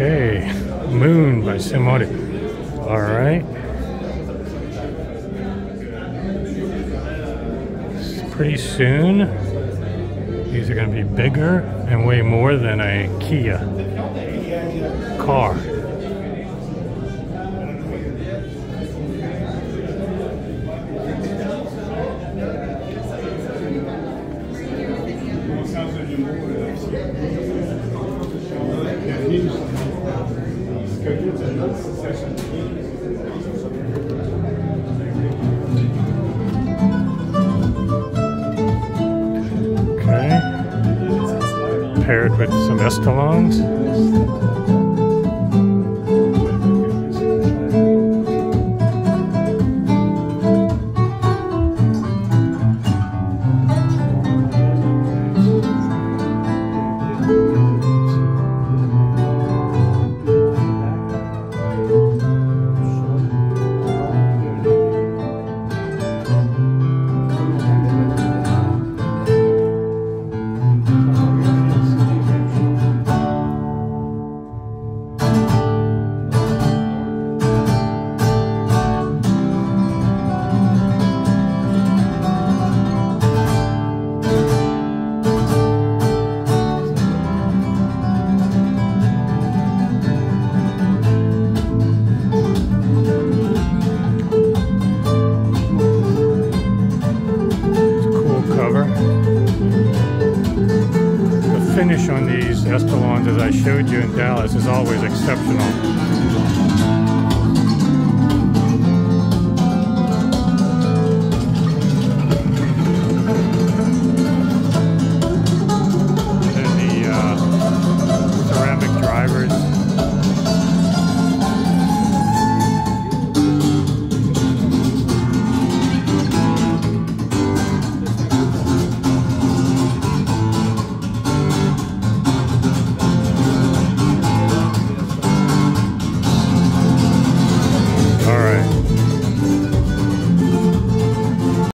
Okay, Moon by Simaudio. All right. Pretty soon, these are going to be bigger and way more than a Kia car. Okay. Paired with some Estelons. Finish on these Estelons, as I showed you in Dallas, is always exceptional.